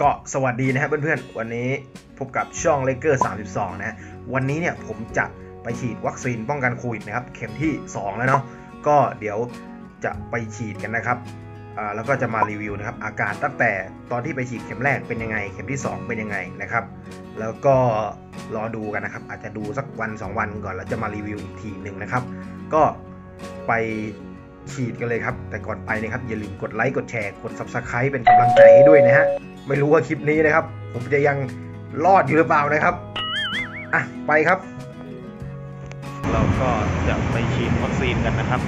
ก็สวัสดีนะครับเพื่อนๆ วันนี้พบกับช่องเลเกอร์32 นะวันนี้เนี่ยผมจะไปฉีดวัคซีนป้องกันโควิดนะครับเข็มที่ 2 แล้วเนาะก็เดี๋ยวจะไปฉีดกันนะครับแล้วก็จะมารีวิวนะครับอาการตั้งแต่ตอนที่ไปฉีดเข็มแรกเป็นยังไง เข็มที่ 2 เป็นยังไงนะครับ แล้วก็รอดูกันนะครับ อาจจะดูสักวัน 2 วันก่อนแล้วจะมารีวิวอีกทีหนึ่งนะครับ ก็ไปฉีดกันเลยครับ แต่ก่อนไปนะครับอย่าลืมกดไลค์กดแชร์กด Subscribe เป็นกำลังใจให้ด้วยนะฮะ ไม่รู้ว่าคลิปนี้นะครับ ผมจะยังรอดอยู่หรือเปล่านะครับอะไปครับ เราก็จะไปฉีดวัคซีนกันนะครับ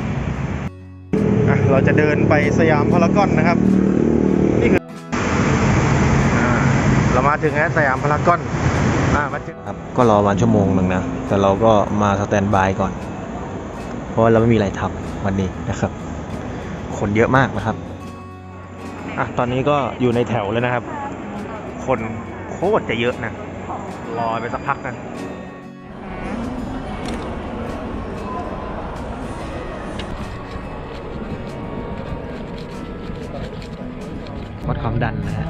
อะเราจะเดินไปสยามพารากอนนะครับ นี่คืออ่าเรามาถึงแล้วสยามพารากอนอ่ามาถึงครับก็รอวันชั่วโมงหนึ่งนะ แต่เราก็มาสแตนบายก่อน เพราะว่าเราไม่มีอะไรทำวันนี้นะครับ คนเยอะมากนะครับ อะตอนนี้ก็อยู่ในแถวเลยนะครับ คนโคตรจะเยอะนะ รอไปสักพักนะวัดความดันนะฮะ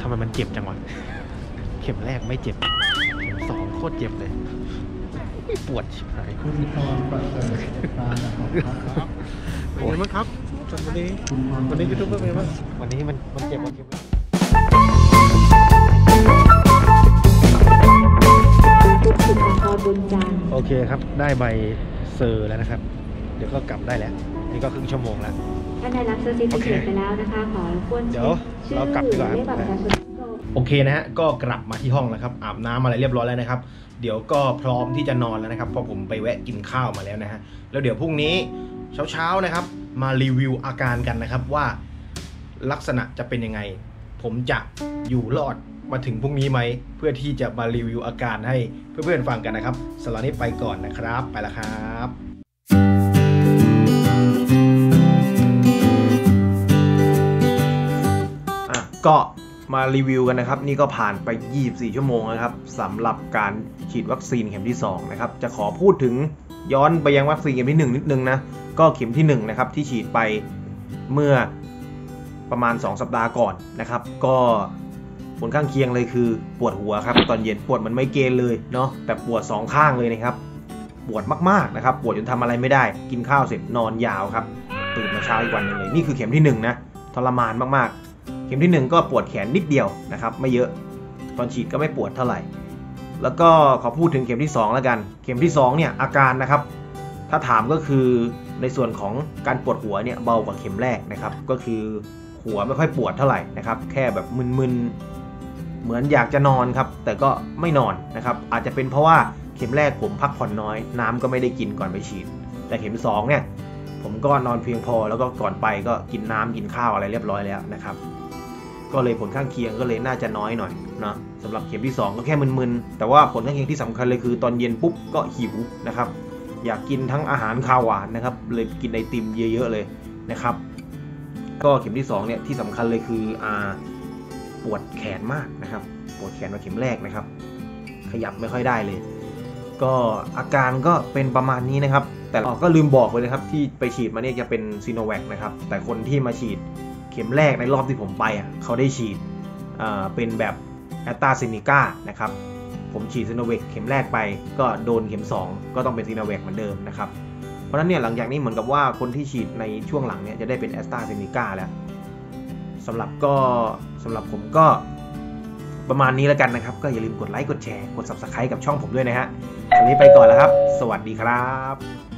ทำไมมันเจ็บจังวะ เข็มแรกไม่เจ็บ เข็มสองโคตรเจ็บเลย ปวดชิบหายคุณพรประเสริฐปานนะครับโอ้ยมั้งครับวันนี้คุณพรวันนี้ยูทูบเบอร์เป็นไงบ้างวันนี้มันมันเจ็บกว่าเข็มแรก เคครับ ได้ใบเซอร์แล้วนะครับ เดี๋ยวก็กลับได้แล้ว นี่ก็ครึ่งชั่วโมงแล้ว ท่านได้รับ certificate ไปแล้วนะคะ ขอรบกวนเดี๋ยวชื่อเรากลับดีกว่าเลขบัตรประชาชน โอเคนะฮะ ก็กลับมาที่ห้องแล้วครับ อาบน้ำอะไรเรียบร้อยแล้วนะครับ เดี๋ยวก็พร้อมที่จะนอนแล้วนะครับ เพราะผมไปแวะกินข้าวมาแล้วนะฮะ แล้วเดี๋ยวพรุ่งนี้เช้าๆนะครับ มารีวิวอาการกันนะครับว่าลักษณะจะเป็นยังไง ผมจะอยู่รอดมาถึงพรุ่งนี้ไหม เพื่อที่จะมารีวิวอาการให้เพื่อนๆฟังกันนะครับสำหรับนี้ไปก่อนนะครับ ไปแล้วครับอะก็มารีวิวกันนะครับ นี่ก็ผ่านไป 24 ชั่วโมงนะครับสำหรับการฉีดวัคซีนเข็มที่ 2 นะครับ จะขอพูดถึงย้อนไปยังวัคซีนเข็มที่ 1 นิดนึงนะ ก็เข็มที่ 1 นะครับ ที่ฉีดไปเมื่อ ประมาณ 2 สัปดาห์ก่อนนะครับ ก็ผลข้างเคียงเลยคือปวดหัวครับ ตอนเย็นปวดเหมันไม่เกณฑ์เลยเนาะแต่ปวด 2 ข้างเลยนะครับ ปวดมากๆนะครับปวดจนทำอะไรไม่ได้ กินข้าวเสร็จนอนยาวครับตื่นมาเช้าอีกวันหนึงเลยนี่คือเข็มที่หนึ่งนะทรมานมากๆ เข็มที่ 1 ก็ปวดแขนนิดเดียวนะครับ ไม่เยอะตอนฉีดก็ไม่ปวดเท่าไหร่ แล้วก็ขอพูดถึงเข็มที่ 2 แล้วกัน เข็มที่2เนี่ยอาการนะครับ ถ้าถามก็คือในส่วนของการปวดหัวเนี่ยเบากว่าเข็มแรกนะครับ ก็คือ หัวไม่ค่อยปวดเท่าไหร่นะครับ แค่แบบมึนๆ เหมือนอยากจะนอนครับ แต่ก็ไม่นอนนะครับ อาจจะเป็นเพราะว่าเข็มแรกผมพักผ่อนน้อย น้ำก็ไม่ได้กินก่อนไปฉีด แต่เข็มสองเนี่ยผมก็นอนเพียงพอแล้วก็ก่อนไปก็กินน้ำกินข้าวอะไรเรียบร้อยแล้วนะครับ ก็เลยผลข้างเคียงก็เลยน่าจะน้อยหน่อยนะสำหรับเข็มที่ 2 ก็แค่มึนๆ แต่ว่าผลข้างเคียงที่สำคัญเลยคือตอนเย็นปุ๊บก็หิวนะครับ อยากกินทั้งอาหารคาวหวานนะครับเลยกินไอติมเยอะๆเลยนะครับ ก็เข็มที่2เนี่ยที่สำคัญเลยคืออ่าปวดแขนมากนะครับ ปวดแขนกว่าเข็มแรกนะครับ ขยับไม่ค่อยได้เลย ก็อาการก็เป็นประมาณนี้นะครับ แต่เราก็ลืมบอกไปเลยครับ ที่ไปฉีดมาเนี่ยจะเป็นซิโนแวคนะครับ แต่คนที่มาฉีดเข็มแรกในรอบที่ผมไปอะเขาได้ฉีดเป็นแบบแอสตราเซนเนก้านะครับ ผมฉีดซิโนแวคเข็มแรกไป ก็โดนเข็ม 2 ก็ต้องเป็นซิโนแวคเหมือนเดิมนะครับ เพราะฉะนั้นเนี่ยหลังจากนี้เหมือนกับว่าคนที่ฉีดในช่วงหลังเนี่ยจะได้เป็นแอสตราเซเนกาแล้วสำหรับก็สำหรับผมก็ประมาณนี้แล้วกันนะครับ ก็อย่าลืมกดไลค์กดแชร์กด subscribe กับช่องผมด้วยนะฮะวันนี้ไปก่อนแล้วครับ สวัสดีครับ